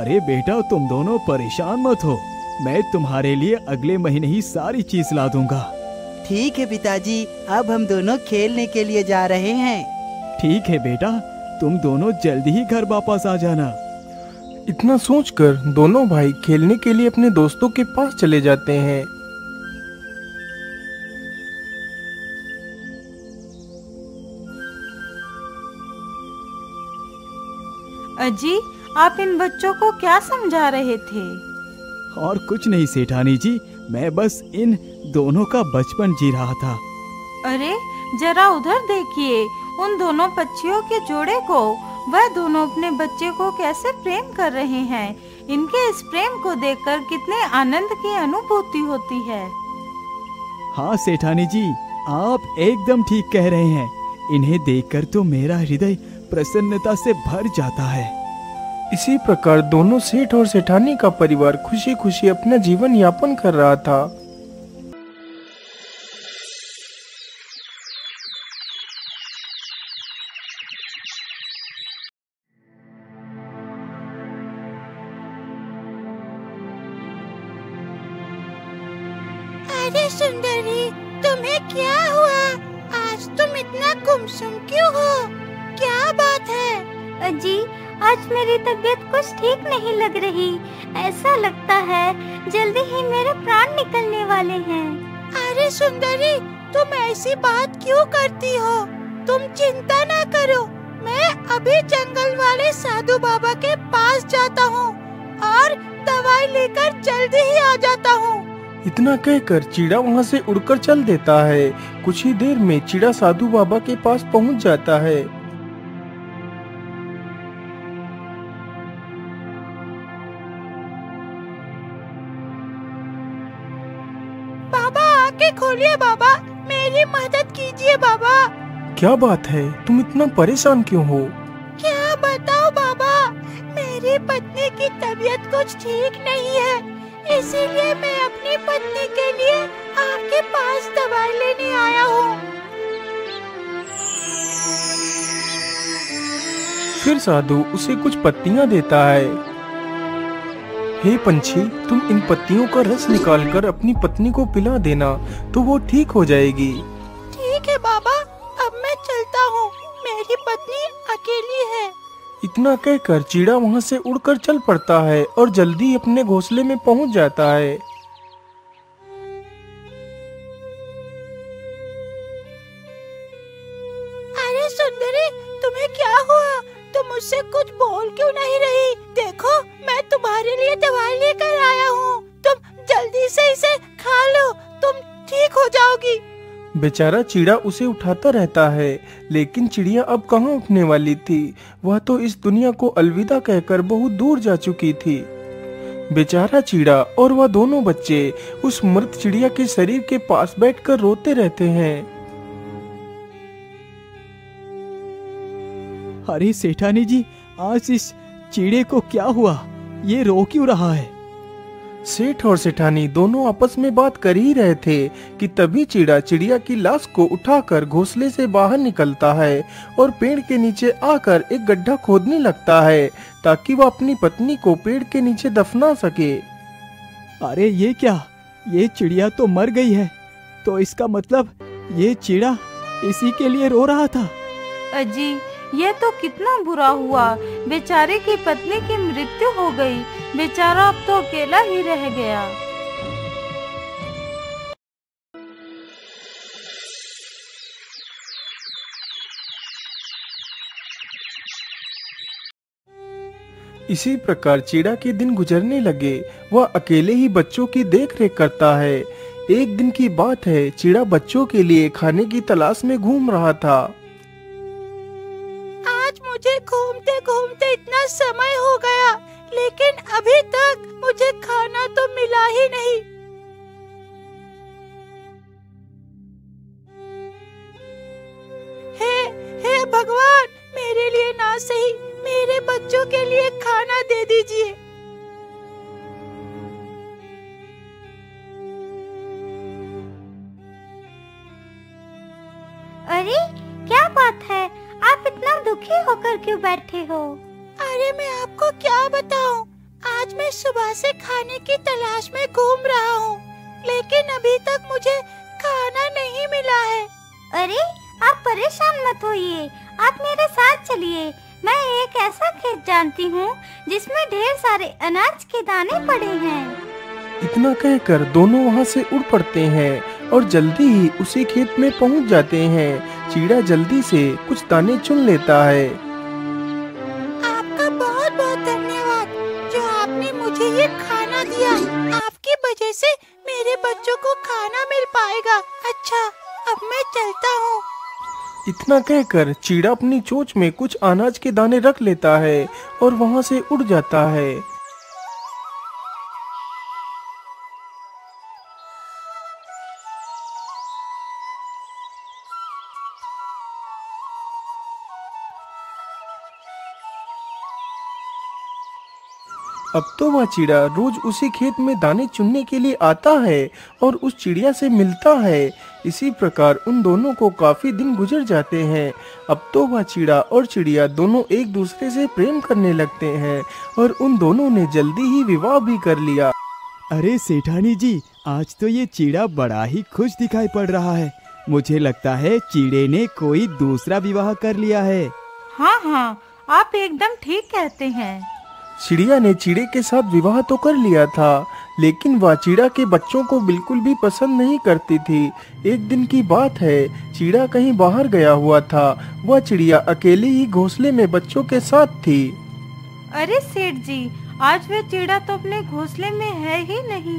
अरे बेटा तुम दोनों परेशान मत हो। मैं तुम्हारे लिए अगले महीने ही सारी चीज़ ला दूँगा। ठीक है पिताजी अब हम दोनों खेलने के लिए जा रहे हैं। ठीक है बेटा तुम दोनों जल्दी ही घर वापस आ जाना। इतना सोचकर दोनों भाई खेलने के लिए अपने दोस्तों के पास चले जाते हैं। अजी आप इन बच्चों को क्या समझा रहे थे? और कुछ नहीं सेठानी जी। मैं बस इन दोनों का बचपन जी रहा था। अरे जरा उधर देखिए। उन दोनों पक्षियों के जोड़े को। वह दोनों अपने बच्चे को कैसे प्रेम कर रहे हैं? इनके इस प्रेम को देखकर कितने आनंद की अनुभूति होती है। हाँ सेठानी जी आप एकदम ठीक कह रहे हैं। इन्हें देखकर तो मेरा हृदय प्रसन्नता से भर जाता है। इसी प्रकार दोनों सेठ और सेठानी का परिवार खुशी खुशी अपना जीवन यापन कर रहा था। अरे सुंदरी तुम्हें क्या हुआ? आज तुम इतना गुमसुम क्यों हो? क्या बात है? अजी आज मेरी तबीयत कुछ ठीक नहीं लग रही। ऐसा लगता है जल्दी ही मेरे प्राण निकलने वाले हैं। अरे सुंदरी तुम ऐसी बात क्यों करती हो? तुम चिंता ना करो। मैं अभी जंगल वाले साधु बाबा के पास जाता हूँ और दवाई लेकर जल्दी ही आ जाता हूँ। इतना कहकर चिड़ा वहाँ से उड़कर चल देता है। कुछ ही देर में चिड़ा साधु बाबा के पास पहुँच जाता है। आके खोलिए बाबा। मेरी मदद कीजिए बाबा। क्या बात है? तुम इतना परेशान क्यों हो? क्या बताओ बाबा? मेरी पत्नी की तबीयत कुछ ठीक नहीं है। इसीलिए मैं अपनी पत्नी के लिए आपके पास दवाई लेने आया हूँ। फिर साधु उसे कुछ पत्तियाँ देता है। हे पंछी तुम इन पत्तियों का रस निकालकर अपनी पत्नी को पिला देना तो वो ठीक हो जाएगी। ठीक है बाबा अब मैं चलता हूँ। मेरी पत्नी अकेली है। इतना कहकर चीड़ा वहाँ से उड़कर चल पड़ता है और जल्दी अपने घोंसले में पहुँच जाता है। बेचारा चिड़ा उसे उठाता रहता है, लेकिन चिड़िया अब कहाँ उठने वाली थी? वह तो इस दुनिया को अलविदा कहकर बहुत दूर जा चुकी थी। बेचारा चिड़ा और वह दोनों बच्चे उस मृत चिड़िया के शरीर के पास बैठकर रोते रहते हैं। अरे सेठानी जी, आज इस चिड़े को क्या हुआ? ये रो क्यों रहा है? सेठ और सेठानी दोनों आपस में बात कर ही रहे थे कि तभी चिड़ा चिड़िया की लाश को उठाकर घोंसले से बाहर निकलता है और पेड़ के नीचे आकर एक गड्ढा खोदने लगता है ताकि वह अपनी पत्नी को पेड़ के नीचे दफना सके। अरे ये क्या? ये चिड़िया तो मर गई है। तो इसका मतलब ये चिड़ा इसी के लिए रो रहा था? अजी ये तो कितना बुरा हुआ। बेचारे की पत्नी की मृत्यु हो गई। बेचारा अब तो अकेला ही रह गया। इसी प्रकार चिड़ा के दिन गुजरने लगे। वह अकेले ही बच्चों की देख रेख करता है। एक दिन की बात है, चिड़ा बच्चों के लिए खाने की तलाश में घूम रहा था। समय हो गया, लेकिन अभी तक मुझे खाना तो मिला ही नहीं। हे हे भगवान, मेरे लिए ना सही, मेरे बच्चों के लिए खाना दे दीजिए। अरे, क्या बात है? आप इतना दुखी होकर क्यों बैठे हो? अरे मैं आपको क्या बताऊँ? आज मैं सुबह से खाने की तलाश में घूम रहा हूँ लेकिन अभी तक मुझे खाना नहीं मिला है। अरे आप परेशान मत होइए। आप मेरे साथ चलिए। मैं एक ऐसा खेत जानती हूँ जिसमें ढेर सारे अनाज के दाने पड़े हैं। इतना कहकर दोनों वहाँ से उड़ पड़ते हैं और जल्दी ही उसी खेत में पहुँच जाते हैं। चीड़ा जल्दी से कुछ दाने चुन लेता है। इतना कहकर चीड़ा अपनी चोच में कुछ अनाज के दाने रख लेता है और वहाँ से उड़ जाता है। अब तो वह चिड़ा रोज उसी खेत में दाने चुनने के लिए आता है और उस चिड़िया से मिलता है। इसी प्रकार उन दोनों को काफ़ी दिन गुजर जाते हैं। अब तो वह चिड़ा और चिड़िया दोनों एक दूसरे से प्रेम करने लगते हैं और उन दोनों ने जल्दी ही विवाह भी कर लिया। अरे सेठानी जी आज तो ये चिड़ा बड़ा ही खुश दिखाई पड़ रहा है। मुझे लगता है चिड़े ने कोई दूसरा विवाह कर लिया है। हाँ हाँ आप एकदम ठीक कहते हैं। चिड़िया ने चिड़े के साथ विवाह तो कर लिया था लेकिन वह चिड़ा के बच्चों को बिल्कुल भी पसंद नहीं करती थी। एक दिन की बात है चिड़ा कहीं बाहर गया हुआ था। वह चिड़िया अकेली ही घोंसले में बच्चों के साथ थी। अरे सेठ जी आज वह चिड़ा तो अपने घोंसले में है ही नहीं।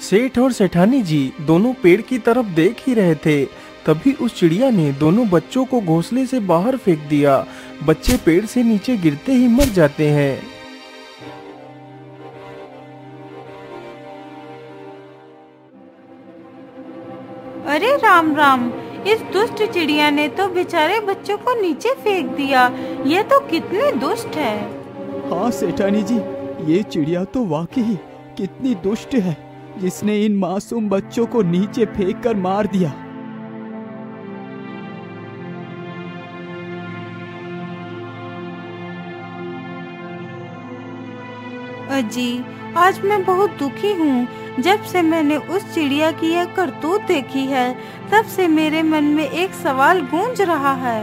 सेठ और सेठानी जी दोनों पेड़ की तरफ़ देख ही रहे थे। तभी उस चिड़िया ने दोनों बच्चों को घोंसले से बाहर फेंक दिया। बच्चे पेड़ से नीचे गिरते ही मर जाते हैं। अरे राम राम इस दुष्ट चिड़िया ने तो बेचारे बच्चों को नीचे फेंक दिया। ये तो कितनी दुष्ट है। हाँ सेठानी जी ये चिड़िया तो वाकई कितनी दुष्ट है। जिसने इन मासूम बच्चों को नीचे फेंक कर मार दिया। अजी आज मैं बहुत दुखी हूँ। जब से मैंने उस चिड़िया की यह करतूत देखी है तब से मेरे मन में एक सवाल गूंज रहा है।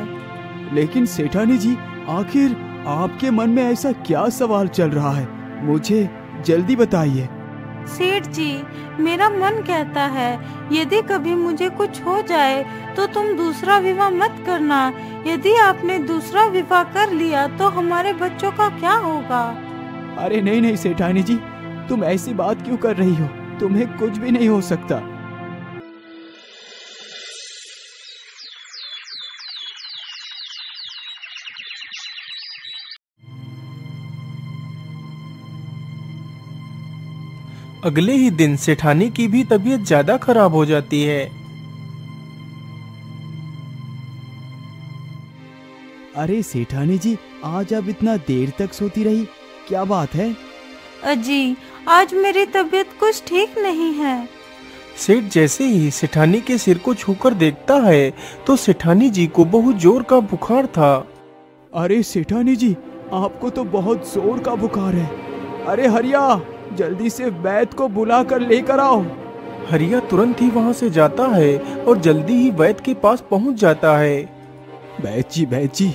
लेकिन सेठानी जी आखिर आपके मन में ऐसा क्या सवाल चल रहा है? मुझे जल्दी बताइए। सेठ जी मेरा मन कहता है यदि कभी मुझे कुछ हो जाए तो तुम दूसरा विवाह मत करना। यदि आपने दूसरा विवाह कर लिया तो हमारे बच्चों का क्या होगा? अरे नहीं नहीं सेठानी जी तुम ऐसी बात क्यों कर रही हो? तुम्हें कुछ भी नहीं हो सकता। अगले ही दिन सेठानी की भी तबीयत ज़्यादा खराब हो जाती है। अरे सेठानी जी आज आप इतना देर तक सोती रही क्या बात है? अजी आज मेरी तबीयत कुछ ठीक नहीं है। सेठ जैसे ही सेठानी के सिर को छूकर देखता है तो सेठानी जी को बहुत ज़ोर का बुखार था। अरे सेठानी जी आपको तो बहुत ज़ोर का बुखार है। अरे हरिया जल्दी से वैद को बुला कर लेकर आओ। हरिया तुरंत ही वहाँ से जाता है और जल्दी ही वैद के पास पहुँच जाता है। वैद जी वैद जी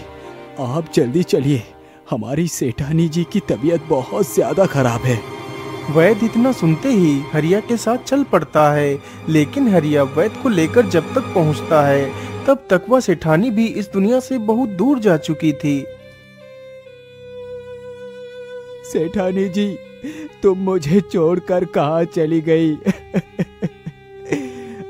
आप जल्दी चलिए। हमारी सेठानी जी की तबीयत बहुत ज़्यादा खराब है। वैद इतना सुनते ही हरिया के साथ चल पड़ता है लेकिन हरिया वैद को लेकर जब तक पहुँचता है तब तक वह सेठानी भी इस दुनिया से बहुत दूर जा चुकी थी। सेठानी जी तुम मुझे छोड़कर कहा चली गई?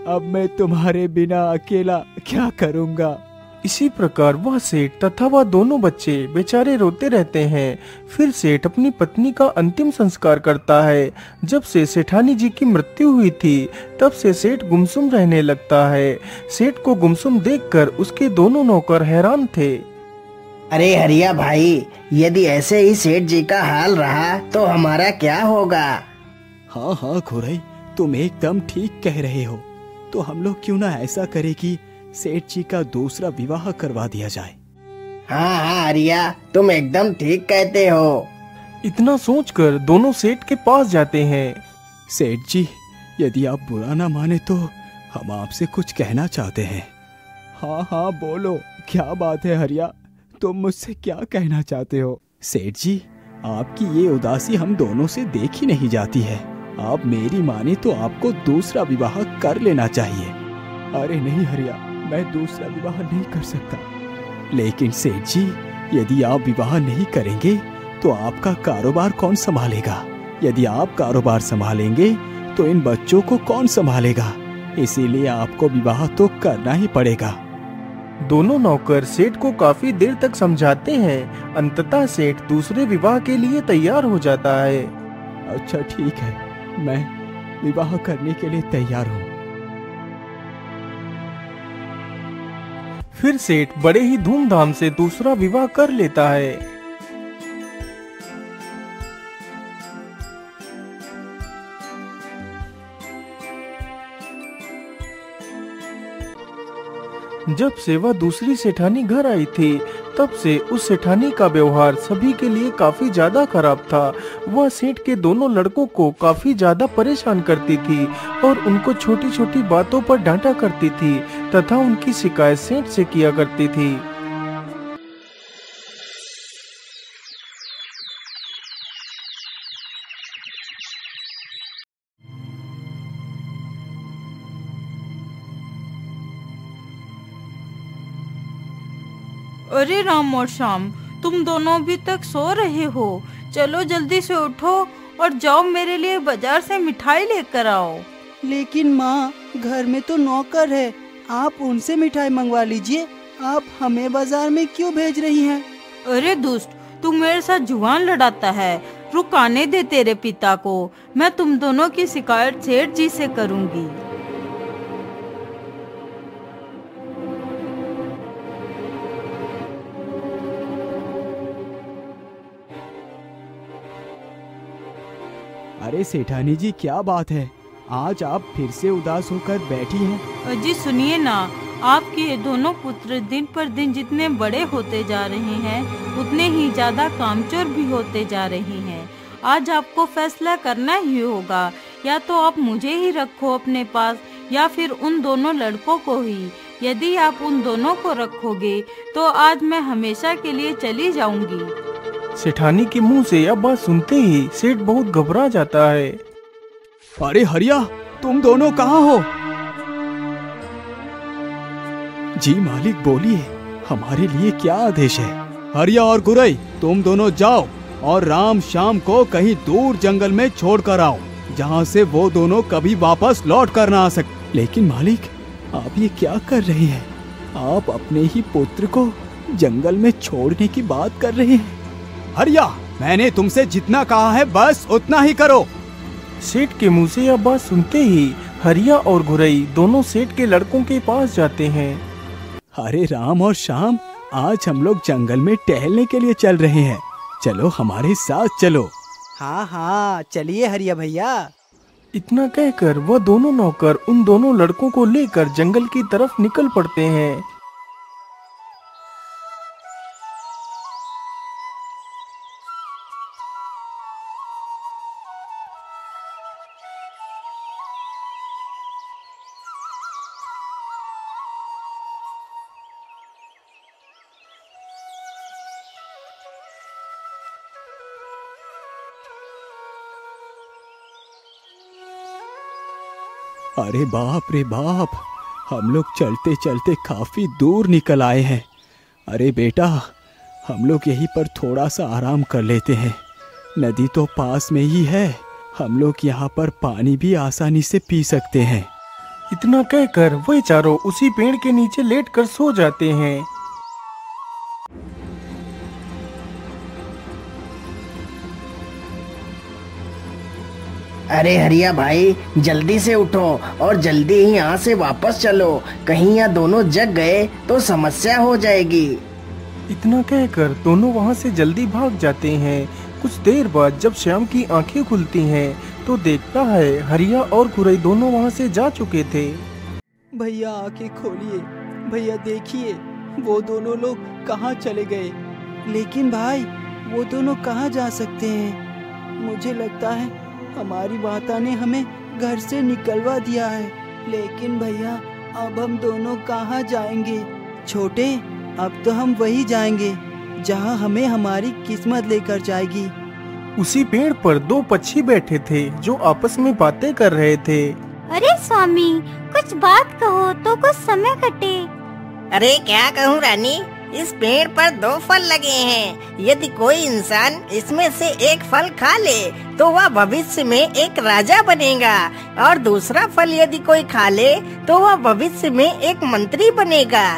अब मैं तुम्हारे बिना अकेला क्या करूँगा? इसी प्रकार वह सेठ तथा वह दोनों बच्चे बेचारे रोते रहते हैं। फिर सेठ अपनी पत्नी का अंतिम संस्कार करता है। जब से सेठानी जी की मृत्यु हुई थी तब से सेठ गुमसुम रहने लगता है। सेठ को गुमसुम देखकर उसके दोनों नौकर हैरान थे। अरे हरिया भाई यदि ऐसे ही सेठ जी का हाल रहा तो हमारा क्या होगा? हाँ हाँ खुरई तुम एकदम ठीक कह रहे हो। तो हम लोग क्यों ना ऐसा करें कि सेठ जी का दूसरा विवाह करवा दिया जाए। हाँ हाँ हरिया तुम एकदम ठीक कहते हो। इतना सोचकर दोनों सेठ के पास जाते हैं। सेठ जी यदि आप बुरा ना माने तो हम आपसे कुछ कहना चाहते हैं। हाँ हाँ बोलो क्या बात है हरिया? तुम मुझसे क्या कहना चाहते हो? सेठ जी आपकी ये उदासी हम दोनों से देखी नहीं जाती है। आप मेरी माने तो आपको दूसरा विवाह कर लेना चाहिए। अरे नहीं हरिया मैं दूसरा विवाह नहीं कर सकता। लेकिन सेठ जी यदि आप विवाह नहीं करेंगे तो आपका कारोबार कौन संभालेगा? यदि आप कारोबार संभालेंगे तो इन बच्चों को कौन संभालेगा? इसीलिए आपको विवाह तो करना ही पड़ेगा। दोनों नौकर सेठ को काफ़ी देर तक समझाते हैं। अंततः सेठ दूसरे विवाह के लिए तैयार हो जाता है। अच्छा ठीक है। मैं विवाह करने के लिए तैयार हूँ। फिर सेठ बड़े ही धूमधाम से दूसरा विवाह कर लेता है। जब से वह दूसरी सेठानी घर आई थी, तब से उस सेठानी का व्यवहार सभी के लिए काफ़ी ज़्यादा खराब था। वह सेठ के दोनों लड़कों को काफ़ी ज़्यादा परेशान करती थी और उनको छोटी छोटी बातों पर डांटा करती थी। तथा उनकी शिकायत सेठ से किया करती थी। अरे राम और श्याम तुम दोनों अभी तक सो रहे हो। चलो जल्दी से उठो और जाओ मेरे लिए बाज़ार से मिठाई लेकर आओ। लेकिन माँ घर में तो नौकर है। आप उनसे मिठाई मंगवा लीजिए। आप हमें बाज़ार में क्यों भेज रही हैं? अरे दुष्ट तू मेरे साथ जुआन लड़ाता है। रुकाने दे तेरे पिता को। मैं तुम दोनों की शिकायत सेठ जी से करूँगी। अरे सेठानी जी क्या बात है? आज आप फिर से उदास होकर बैठी हैं। जी सुनिए ना आपके ये दोनों पुत्र दिन पर दिन जितने बड़े होते जा रहे हैं उतने ही ज़्यादा कामचोर भी होते जा रहे हैं। आज आपको फैसला करना ही होगा या तो आप मुझे ही रखो अपने पास या फिर उन दोनों लड़कों को ही। यदि आप उन दोनों को रखोगे तो आज मैं हमेशा के लिए चली जाऊँगी। सेठानी के मुँह से यह बात सुनते ही सेठ बहुत घबरा जाता है। अरे हरिया, तुम दोनों कहाँ हो? जी मालिक बोलिए, हमारे लिए क्या आदेश है? हरिया और गुरई, तुम दोनों जाओ और राम शाम को कहीं दूर जंगल में छोड़ कर आओ, जहाँ से वो दोनों कभी वापस लौट कर ना आ सके। लेकिन मालिक, आप ये क्या कर रहे हैं? आप अपने ही पुत्र को जंगल में छोड़ने की बात कर रहे हैं। हरिया, मैंने तुमसे जितना कहा है बस उतना ही करो। सेठ के मुँह से यह बात सुनते ही हरिया और घुरई दोनों सेठ के लड़कों के पास जाते हैं। अरे राम और श्याम आज हम लोग जंगल में टहलने के लिए चल रहे हैं। चलो हमारे साथ चलो। हाँ हाँ चलिए हरिया भैया। इतना कहकर वह दोनों नौकर उन दोनों लड़कों को लेकर जंगल की तरफ़ निकल पड़ते हैं। अरे बाप रे बाप, हम लोग चलते चलते काफ़ी दूर निकल आए हैं। अरे बेटा, हम लोग यहीं पर थोड़ा सा आराम कर लेते हैं। नदी तो पास में ही है, हम लोग यहाँ पर पानी भी आसानी से पी सकते हैं। इतना कहकर वे चारों उसी पेड़ के नीचे लेटकर सो जाते हैं। अरे हरिया भाई जल्दी से उठो और जल्दी ही यहाँ से वापस चलो। कहीं यहाँ दोनों जग गए तो समस्या हो जाएगी। इतना कहकर दोनों वहाँ से जल्दी भाग जाते हैं। कुछ देर बाद जब श्याम की आँखें खुलती हैं तो देखता है हरिया और गुरई दोनों वहाँ से जा चुके थे। भैया आँखें खोलिए। भैया देखिए वो दोनों लोग कहाँ चले गए? लेकिन भाई वो दोनों कहाँ जा सकते हैं? मुझे लगता है हमारी माता ने हमें घर से निकलवा दिया है। लेकिन भैया अब हम दोनों कहाँ जाएँगे? छोटे अब तो हम वही जाएँगे जहाँ हमें हमारी किस्मत लेकर जाएगी। उसी पेड़ पर दो पक्षी बैठे थे जो आपस में बातें कर रहे थे। अरे स्वामी कुछ बात कहो तो कुछ समय कटे। अरे क्या कहूँ रानी? इस पेड़ पर दो फल लगे हैं। यदि कोई इंसान इसमें से एक फल खा ले तो वह भविष्य में एक राजा बनेगा। और दूसरा फल यदि कोई खा ले तो वह भविष्य में एक मंत्री बनेगा।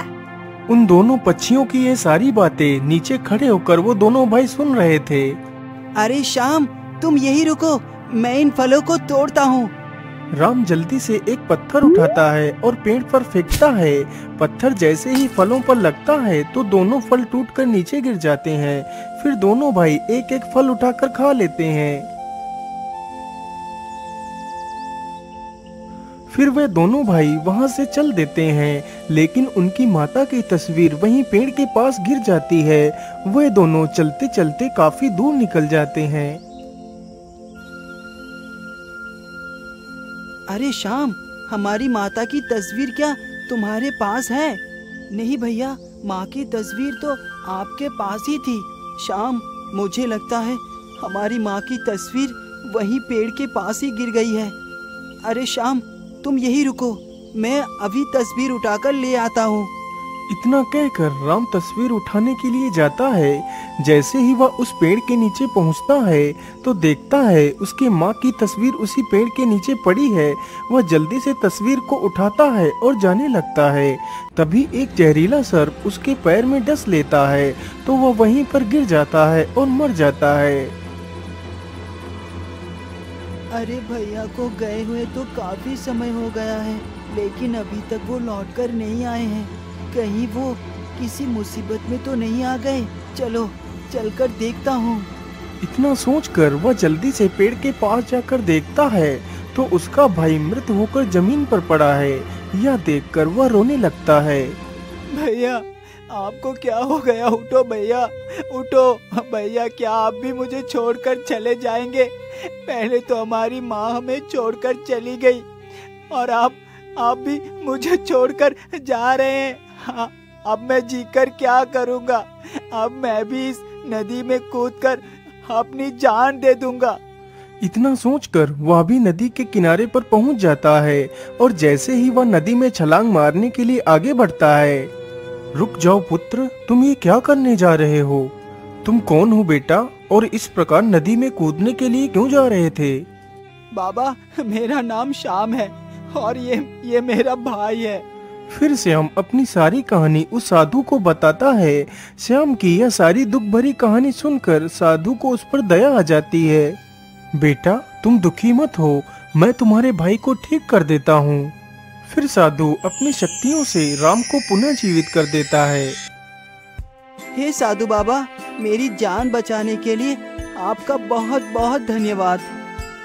उन दोनों पक्षियों की ये सारी बातें नीचे खड़े होकर वो दोनों भाई सुन रहे थे। अरे शाम तुम यही रुको। मैं इन फलों को तोड़ता हूँ। राम जल्दी से एक पत्थर उठाता है और पेड़ पर फेंकता है। पत्थर जैसे ही फलों पर लगता है तो दोनों फल टूटकर नीचे गिर जाते हैं। फिर दोनों भाई एक एक फल उठाकर खा लेते हैं। फिर वे दोनों भाई वहाँ से चल देते हैं, लेकिन उनकी माता की तस्वीर वहीं पेड़ के पास गिर जाती है। वे दोनों चलते चलते काफ़ी दूर निकल जाते हैं। अरे शाम हमारी माता की तस्वीर क्या तुम्हारे पास है? नहीं भैया, माँ की तस्वीर तो आपके पास ही थी। शाम मुझे लगता है हमारी माँ की तस्वीर वही पेड़ के पास ही गिर गई है। अरे शाम तुम यही रुको, मैं अभी तस्वीर उठाकर ले आता हूँ। इतना कहकर राम तस्वीर उठाने के लिए जाता है जैसे ही वह उस पेड़ के नीचे पहुँचता है तो देखता है उसके माँ की तस्वीर उसी पेड़ के नीचे पड़ी है। वह जल्दी से तस्वीर को उठाता है और जाने लगता है। तभी एक जहरीला सर्प उसके पैर में डस लेता है तो वह वहीं पर गिर जाता है और मर जाता है। अरे भैया, को गए हुए तो काफ़ी समय हो गया है, लेकिन अभी तक वो लौट कर नहीं आए हैं। कहीं वो किसी मुसीबत में तो नहीं आ गए? चलो। चलकर देखता हूँ। इतना सोचकर वह जल्दी से पेड़ के पास जाकर देखता है तो उसका भाई मृत होकर ज़मीन पर पड़ा है। यह देखकर वह रोने लगता है। भैया आपको क्या हो गया? उठो भैया उठो। भैया क्या आप भी मुझे छोड़कर चले जाएँगे? पहले तो हमारी माँ हमें छोड़कर चली गई और आप आप भी मुझे छोड़कर जा रहे हैं। हाँ, अब मैं जीकर क्या करूँगा? अब मैं भी इस नदी में कूदकर अपनी जान दे दूँगा। इतना सोचकर वह भी नदी के किनारे पर पहुँच जाता है और जैसे ही वह नदी में छलांग मारने के लिए आगे बढ़ता है। रुक जाओ पुत्र तुम ये क्या करने जा रहे हो? तुम कौन हो बेटा और इस प्रकार नदी में कूदने के लिए क्यों जा रहे थे? बाबा मेरा नाम श्याम है और ये ये मेरा भाई है। फिर श्याम अपनी सारी कहानी उस साधु को बताता है। श्याम की यह सारी दुख भरी कहानी सुनकर साधु को उस पर दया आ जाती है। बेटा तुम दुखी मत हो मैं तुम्हारे भाई को ठीक कर देता हूँ। फिर साधु अपनी शक्तियों से राम को पुनः जीवित कर देता है। हे साधु बाबा मेरी जान बचाने के लिए आपका बहुत बहुत धन्यवाद।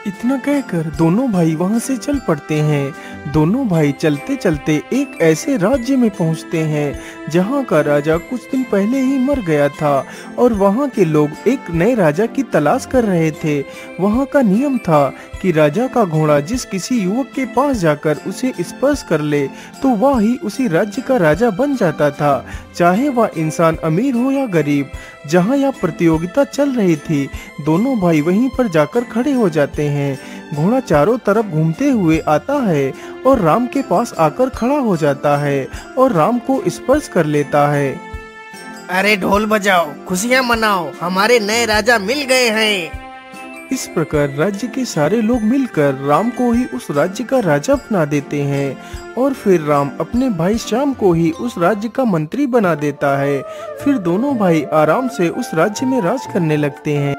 इतना कहकर दोनों भाई वहाँ से चल पड़ते हैं। दोनों भाई चलते चलते एक ऐसे राज्य में पहुँचते हैं, जहाँ का राजा कुछ दिन पहले ही मर गया था, और वहाँ के लोग एक नए राजा की तलाश कर रहे थे। वहाँ का नियम था कि राजा का घोड़ा जिस किसी युवक के पास जाकर उसे स्पर्श कर ले तो वह ही उसी राज्य का राजा बन जाता था, चाहे वह इंसान अमीर हो या गरीब। जहाँ यह प्रतियोगिता चल रही थी, दोनों भाई वहीं पर जाकर खड़े हो जाते हैं। घोड़ा चारों तरफ़ घूमते हुए आता है और राम के पास आकर खड़ा हो जाता है और राम को स्पर्श कर लेता है। अरे ढोल बजाओ खुशियाँ मनाओ हमारे नए राजा मिल गए हैं। इस प्रकार राज्य के सारे लोग मिलकर राम को ही उस राज्य का राजा बना देते हैं और फिर राम अपने भाई श्याम को ही उस राज्य का मंत्री बना देता है। फिर दोनों भाई आराम से उस राज्य में राज करने लगते हैं।